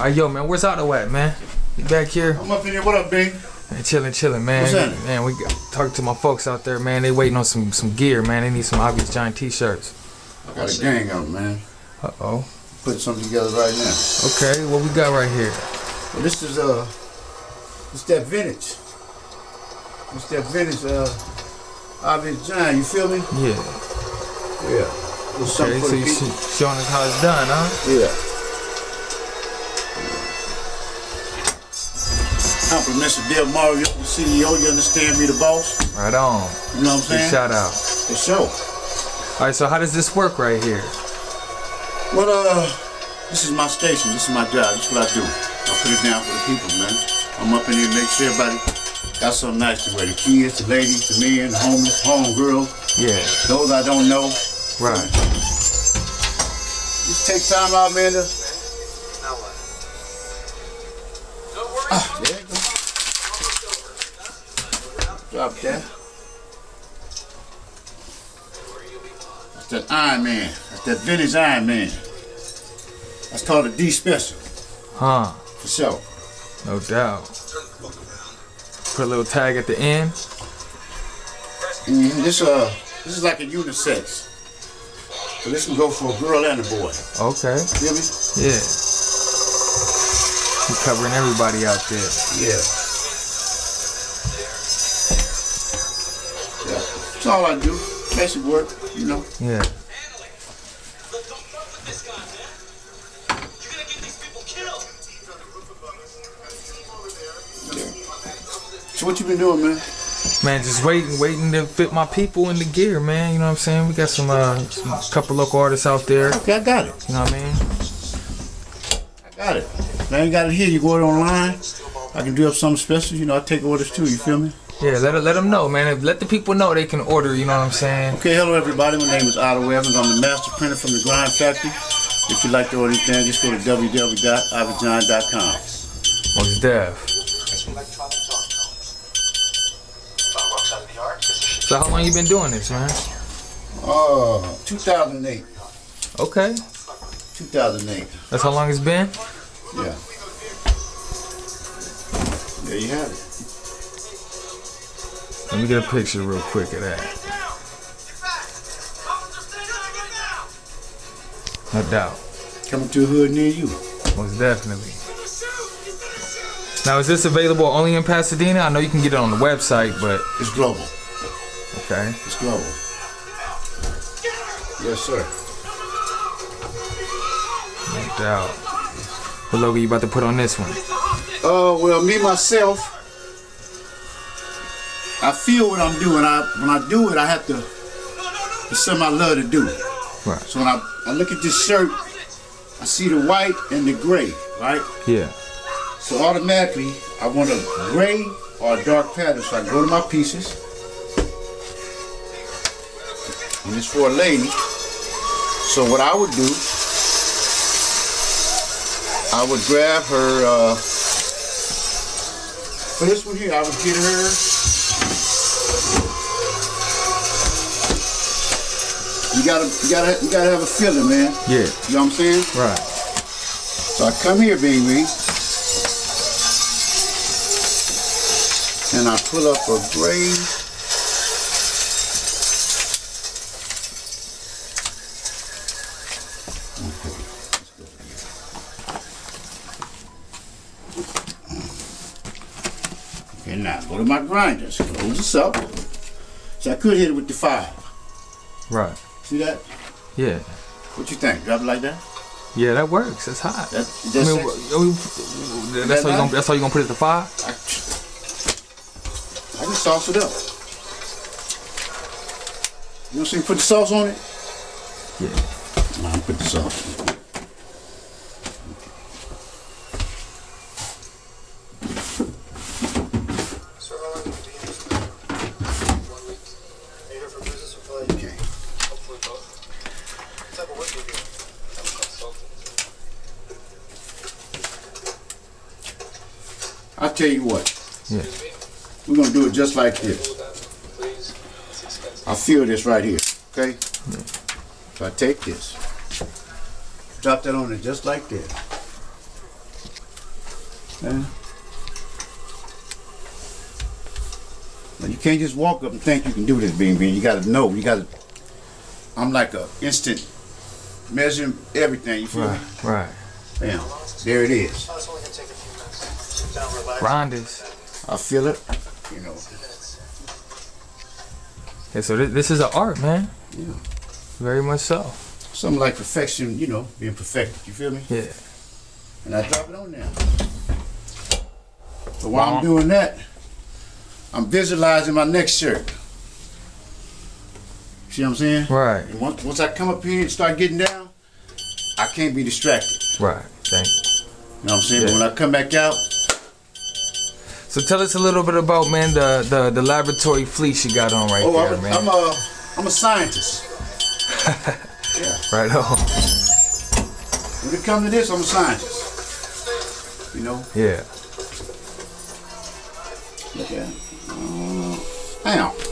Alright, yo, man, where's Otto at, man? You back here? I'm up in here. What up? Man, chilling, chilling, man. What's happening? Man, we got, talking to my folks out there, man. They waiting on some some gear, man. They need some obvious giant t-shirts. I got a gang up, man. Uh oh. Putting something together right now. Okay, what we got right here? Well, this is uh, it's that vintage. It's that vintage uh, obvious giant. You feel me? Yeah. Yeah. Okay, so you showing us how it's done, huh? Yeah. Compliments of Dale Mario, the CEO. You understand me, the boss. Right on. You know what I'm Big saying? shout out. For sure. All right, so how does this work right here? Well, uh, this is my station. This is my job. This is what I do. I put it down for the people, man. I'm up in here to make sure everybody got something nice to wear. The kids, the ladies, the men, the homeless, home girls, Yeah. those I don't know. Right. Just take time out, man. To, Drop there. That's that Iron Man. That's that vintage Iron Man. That's called a D special, Huh. for sure. No doubt. Put a little tag at the end. Mhm, This uh, this is like a unisex. So this can go for a girl and a boy. Okay. Feel me? Yeah. You covering everybody out there. Yeah. All I do. Basic work, you know. Yeah. So what you been doing, man? Man, just waiting, waiting to fit my people in the gear, man. You know what I'm saying? We got some, uh, some couple local artists out there. Okay, I got it. You know what I mean? I got it. If you got it here. You go online. I can do up something special. You know, I take orders too. You feel me? Yeah, let let them know, man. Let the people know they can order. You know what I'm saying? Okay, hello everybody. My name is Otto Evans. I'm the master printer from the Grind Factory. If you'd like to order anything, just go to www.ivajohn.com. Most def. So how long you been doing this, man? Uh, 2008. Okay. 2008. That's how long it's been. Yeah. There you have it. Let me get a picture real quick of that. No doubt. Coming to a hood near you. Most definitely. Now, is this available only in Pasadena? I know you can get it on the website, but It's global. okay. It's global. Yes, sir. No doubt. What logo you about to put on this one? Uh, well, me myself, I feel what I'm doing. I when I do it, I have to. It's something I love to do. Right. So when I, I look at this shirt, I see the white and the gray, right? Yeah. So automatically, I want a gray or a dark pattern. So I go to my pieces, and it's for a lady. So what I would do, I would grab her. Uh, for this one here, I would get her. You gotta, you gotta, you gotta have a feeling, man. Yeah. You know what I'm saying? Right. So I come here, baby, and I pull up a gray. Okay, now go to my grinders. Close this up. So I could hit it with the five. Right. See that? Yeah. What you think? Drop it like that? Yeah, that works. That's hot. That, I oh, that's mean, wh- that's how you gonna that's how you gonna put it to five. I, I can sauce it up. You want to see me put the sauce on it? Yeah. Nah, put the sauce on it. So how long have you been using it? One week. Are you here for business or play? Okay. Hopefully both. What type of work do you do? I'm a consultant. I'll tell you what. Yeah. We're gonna do it just like this. Please. It's expensive. I feel this right here. Okay? So I take this. Drop that on it just like. Man. Now, You can't just walk up and think you can do this, Bean Bean. You gotta know. You gotta. I'm like a instant measuring everything. You feel Right, right. me? Bam. There it is. Minutes. Sit down, relax. Grinders. I feel it. You know. Yeah, so this, this is an art, man. Yeah. Very much so. Something like perfection. You know, being perfected. You feel me? Yeah. And I drop it on there. So while Wow. I'm uh-huh. doing that, I'm visualizing my next shirt. See what I'm saying? Right, And once, once I come up here and start getting down, I can't be distracted. right. Thank you. You know what I'm saying? But Yeah. when I come back out, So tell us a little bit about, man, the the, the laboratory fleece you got on right oh, there, I'm, a, man. I'm a, I'm a scientist. yeah. right on. When it comes to this, I'm a scientist. You know? Yeah. Look at it. Uh, damn.